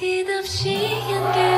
끝없이 연결.